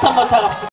박수 한번 더 갑시다.